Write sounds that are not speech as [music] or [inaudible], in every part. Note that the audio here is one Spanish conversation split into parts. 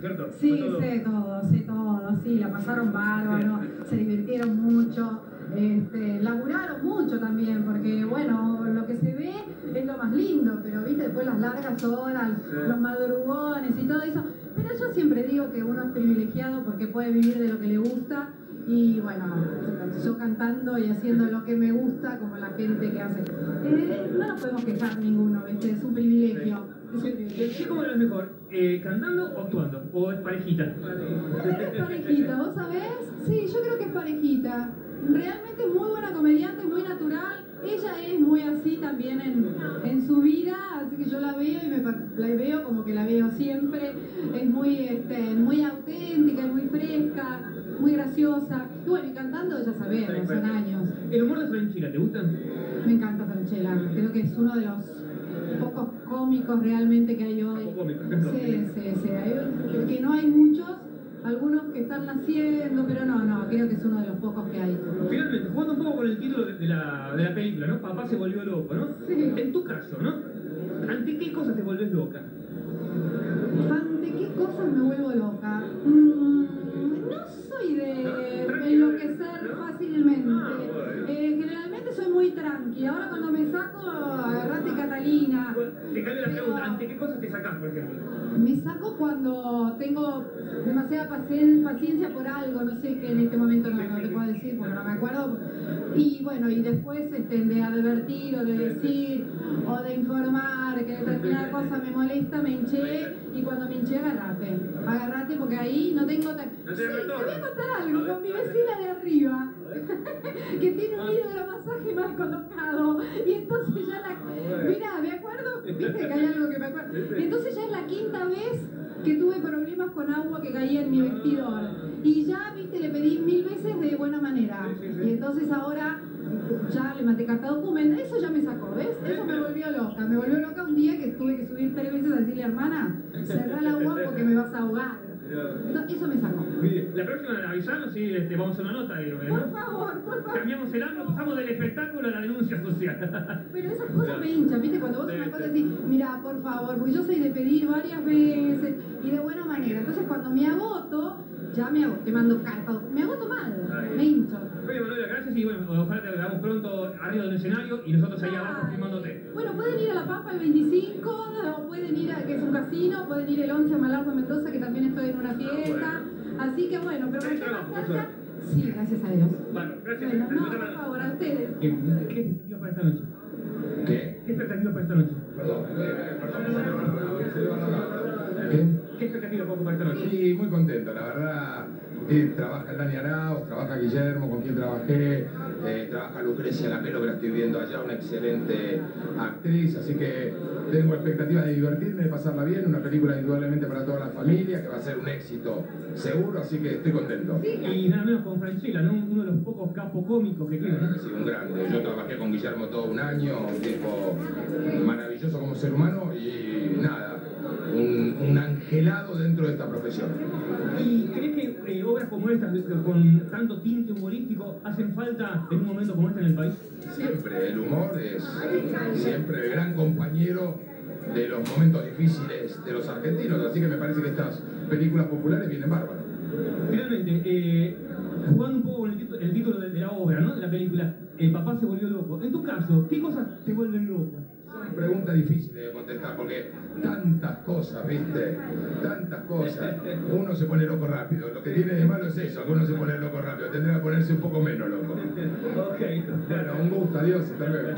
¿cierto? Sí, todo- sé todo, sé todo, sí, la pasaron bárbaro, se divirtieron mucho, este, laburaron mucho también, porque bueno, lo que se ve es lo más lindo, pero viste, después las largas horas, los madrugones y todo eso. Pero yo siempre digo que uno es privilegiado porque puede vivir de lo que le gusta. Y bueno, yo cantando y haciendo lo que me gusta, como la gente que hace. Eh, no nos podemos quejar ninguno, ¿viste? Es un privilegio. Es ¿Qué, cómo es mejor? Eh, ¿Cantando o actuando? ¿O es parejita? Es parejita, ¿vos sabés? Sí, yo creo que es parejita. Realmente es muy buena comediante, muy natural. Ella es muy así también en, en su vida, así que yo la veo y me la veo como que la veo siempre. Es muy, este, muy auténtica, es muy fresca, muy graciosa. Y bueno, y cantando ya sabemos, son años. ¿El humor de Franchila te gusta? Me encanta Franchella, creo que es uno de los pocos cómicos realmente que hay hoy. Sí, sí, sí. Hay, que no hay muchos, algunos que están naciendo, pero no, no, creo que es uno de los pocos que hay. Finalmente, jugando un poco con el título de, de la, de la película, ¿no? Papá se volvió loco, ¿no? Sí. En tu caso, ¿no? ¿Ante qué cosas te volvés loca? ¿Ante qué cosas me vuelvo loca? Mm, no soy de enloquecer fácilmente. Eh, generalmente soy muy tranqui. Ahora cuando me saco, agarrate Catalina. Bueno, Te cambio la Pero- pregunta, ¿ante qué cosas te sacás, por ejemplo? Me saco cuando tengo demasiada pacien- paciencia por algo, no sé qué en este momento no, no te puedo decir porque no me acuerdo. Y bueno, y después este, de advertir o de decir o de informar que determinada cosa me molesta, me hinché y cuando me hinché agarrate. Agarrate porque ahí no tengo... te- No Sí, te te retorno. voy a contar algo con mi vecina de arriba. [laughs] que tiene un hidromasaje mal colocado. Y entonces ya la mira me acuerdo viste que hay algo que me acuerdo. Y entonces ya es la quinta vez que tuve problemas con agua que caía en mi vestidor. Y ya viste le pedí mil veces de buena manera. Y entonces ahora ya le mandé carta documento. Eso ya me sacó ves eso me volvió loca. Me volvió loca un día que tuve que subir tres veces a decirle hermana cerrá el agua porque me vas a ahogar No, eso me sacó Mire, La próxima avisarnos si este, vamos a una nota, digo, por ¿no? favor por favor Cambiamos el ángulo, pasamos del espectáculo a la denuncia social. [laughs] Pero esas cosas me hinchan, ¿viste? Cuando vos una cosa decís, mira, por favor, porque yo soy de pedir varias veces y de buena manera. Entonces cuando me agoto, ya me agoto, te mando carta, me agoto. Bueno, ojalá te veamos pronto arriba del escenario y nosotros ahí abajo filmándote. Bueno, pueden ir a La Pampa el 25, o pueden ir a, que es un casino, pueden ir el 11 a Malardo Mendoza, que también estoy en una fiesta. Así que bueno, pero por cerca, sí, gracias a Dios. Bueno, gracias. Bueno, no, por favor, a ustedes. ¿Qué, qué expectativa para esta noche? ¿Qué? ¿Qué expectativa para esta noche? Perdón, eh, perdón. ¿Qué? ¿Qué expectativa pongo para esta noche? Sí, muy contento, la verdad. Eh, trabaja Dani Arauz, trabaja Guillermo, con quien trabajé, eh, trabaja Lucrecia Lapero, que la estoy viendo allá, una excelente actriz, así que tengo expectativas de divertirme, de pasarla bien, una película indudablemente para toda la familia, que va a ser un éxito seguro, así que estoy contento. Y nada menos con Franchella, ¿no? Uno de los pocos capos cómicos que quedan. Ha sido un grande. Yo trabajé con Guillermo todo un año, un tipo maravilloso como ser humano y nada, un, un angelado dentro de esta profesión. ¿Y que obras como estas, de- con tanto tinte humorístico, hacen falta en un momento como este en el país? Siempre el humor es siempre el gran compañero de los momentos difíciles de los argentinos, así que me parece que estas películas populares vienen bárbaras. Finalmente, eh, jugando un poco con el, título- el título de, de la obra, ¿no? De la película, eh, Papá se volvió loco. En tu caso, ¿qué cosas te vuelven loco? Son preguntas difíciles de contestar porque tantas cosas, ¿viste? Tantas cosas. Uno se pone loco rápido. Lo que tiene de malo es eso, que uno se pone loco rápido. Tendría que ponerse un poco menos loco. ok. Bueno, un gusto, adiós, hasta luego.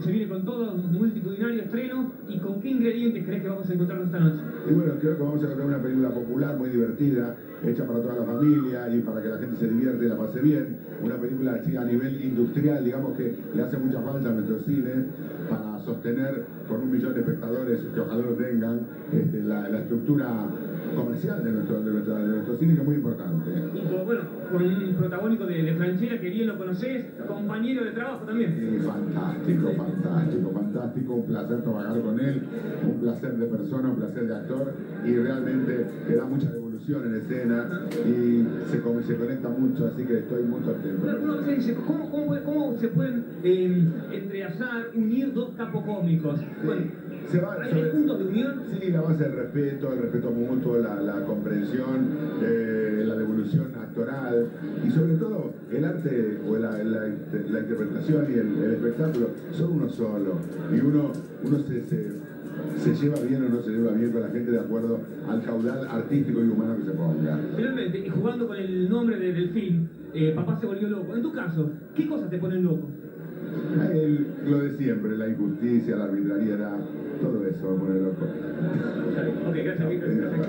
Se viene con todo, un multitudinario estreno. ¿Y con qué ingredientes crees que vamos a encontrarnos esta noche? Y bueno, creo que vamos a encontrar una película popular, muy divertida, hecha para toda la familia y para que la gente se divierte y la pase bien. Una película así a nivel industrial, digamos que le hace mucha falta a nuestro cine para sostener con un millón de espectadores, que ojalá lo tengan, este, la, la estructura comercial de nuestro, de, nuestra- de nuestro cine, que es muy importante. Y con, bueno, con un protagónico de, de Franchella que bien lo conoces, compañero de trabajo también. Y fantástico, fantástico, fantástico, un placer trabajar con él, un placer de persona, un placer de actor y realmente le da mucha devolución en escena y se, se conecta mucho, así que estoy muy contento. Pero uno se dice, ¿cómo, cómo, puede- cómo se pueden eh, entrelazar, unir dos capocómicos? Bueno, Se va ¿hay, sobre- puntos de unión? Sí, la base del respeto, el respeto mutuo, la, la comprensión. eh, la devolución actoral y sobre todo el arte o la, la- la interpretación y el, el espectáculo son uno solo y uno, uno se, se- se lleva bien o no se lleva bien con la gente de acuerdo al caudal artístico y humano que se ponga. Finalmente, y jugando con el nombre de- del film, eh, Papá se volvió loco. En tu caso, ¿qué cosas te ponen loco? El- lo de siempre, la injusticia, la arbitrariedad, todo eso me pone loco. Ok, gracias, Víctor. Gracias.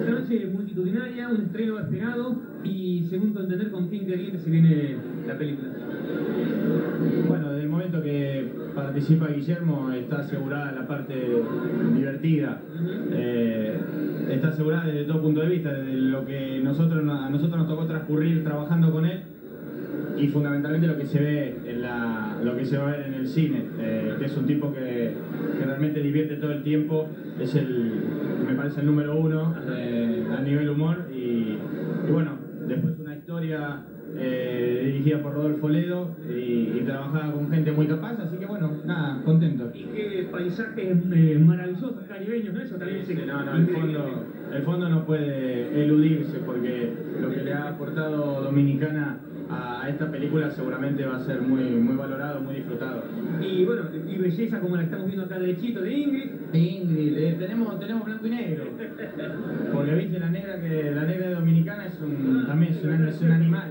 Esta noche multitudinaria, un estreno esperado y según tu entender, ¿con qué ingredientes se viene la película? Bueno, momento que participa Guillermo está asegurada la parte divertida. Eh, está asegurada desde todo punto de vista, desde lo que nosotros, a nosotros nos tocó transcurrir trabajando con él y fundamentalmente lo que se ve en la, lo que se va a ver en el cine, eh, que es un tipo que, que realmente divierte todo el tiempo, es el, me parece el número uno eh, a nivel humor y, y bueno, después una historia eh, dirigida por Rodolfo Ledo y, y trabajada con gente muy capaz, así que bueno, nada, contento. Y qué paisajes eh, maravillosos caribeños, ¿no? Eso también se No, no, el fondo, el fondo no puede eludirse porque lo que le ha aportado Dominicana a esta película seguramente va a ser muy, muy valorado, muy disfrutado. Y bueno, y belleza como la estamos viendo acá derechito de Ingrid. Ingrid, eh, tenemos, tenemos blanco y negro. [laughs] Porque viste la negra que la negra de Dominicana es un, también es un, es un animal.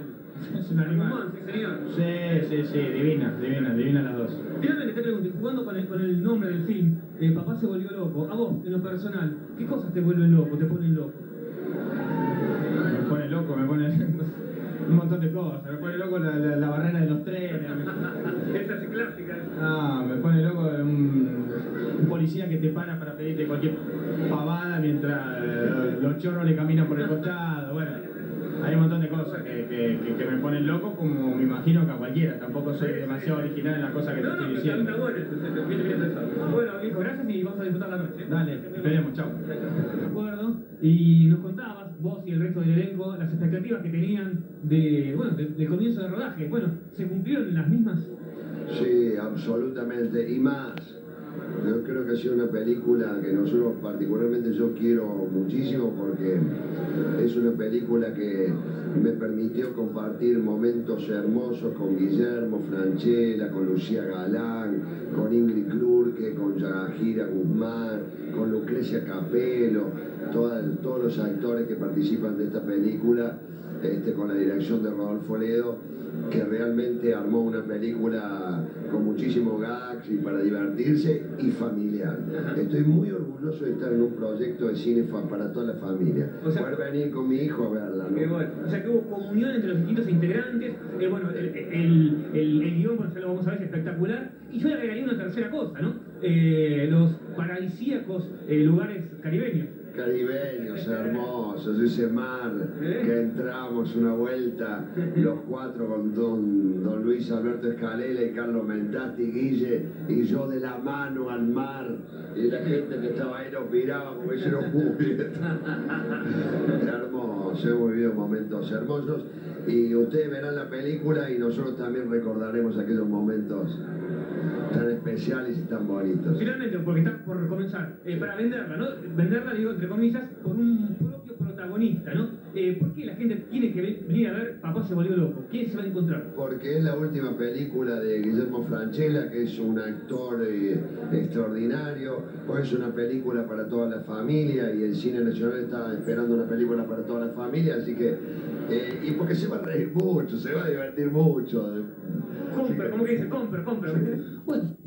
Es un animal. Sí, señor. Sí, sí, sí, divina, divina, divina las dos. Finalmente te pregunto, y jugando con el, con el nombre del film, eh, Papá se volvió loco. A vos, en lo personal, ¿qué cosas te vuelven loco, te ponen loco? Me pone loco, me pone [laughs] un montón de cosas. Me pone loco la, la- la barrera de los trenes. Esa es clásica. Ah, me pone loco un, un policía que te para para pedirte cualquier pavada mientras eh, los chorros le caminan por el costado. Bueno, hay un montón de cosas que, que- que- que me ponen loco, como me imagino que a cualquiera. Tampoco soy demasiado original en las cosas que te estoy diciendo. bueno, viejo, gracias y vamos a disfrutar la noche. Dale, esperemos, chao. De acuerdo. Y nos contabas, vos y el resto del elenco, las expectativas que tenían de, bueno, de- del comienzo de rodaje. Bueno, ¿se cumplieron las mismas? Sí, absolutamente. Y más, yo creo que ha sido una película que nosotros particularmente yo quiero muchísimo porque es una película que me permitió compartir momentos hermosos con Guillermo Franchella, con Lucía Galán, con Ingrid Klurke, con Yajira Guzmán, con Lucrecia Capello, toda- todos los actores que participan de esta película, este, con la dirección de Rodolfo Ledo que realmente armó una película con muchísimos gags y para divertirse y familiar. Estoy muy orgulloso de estar en un proyecto de cine para toda la familia. O sea- Poder venir con mi hijo a verla, ¿no? Qué bueno. O sea que hubo comunión entre los distintos integrantes. Eh, bueno, el, el, el, el guion, bueno, ya lo vamos a ver, es espectacular. Y yo le agregaría una tercera cosa, ¿no? Eh, los paradisíacos eh, lugares caribeños. Caribeños, hermosos, ese mar que entramos una vuelta, los cuatro con don, don Luis Alberto Escalela y Carlos Mentati, Guille, y yo de la mano al mar, y la gente que estaba ahí nos miraba como diciendo, uy, [laughs] hermoso, hemos vivido momentos hermosos, y ustedes verán la película y nosotros también recordaremos aquellos momentos tan especiales y tan bonitos. Finalmente, porque está por comenzar, eh, para venderla, ¿no? Venderla, digo, entre comillas, por un propio protagonista, ¿no? Eh, ¿Por qué la gente tiene que ve- venir a ver Papá se volvió loco? ¿Quién se va a encontrar? Porque es la última película de Guillermo Franchella, que es un actor eh, extraordinario. Pues es una película para toda la familia y el cine nacional está esperando una película para toda la familia, así que. eh, y porque se va a reír mucho, se va a divertir mucho. Compra, ¿cómo que dice? Compra, compra. Bueno.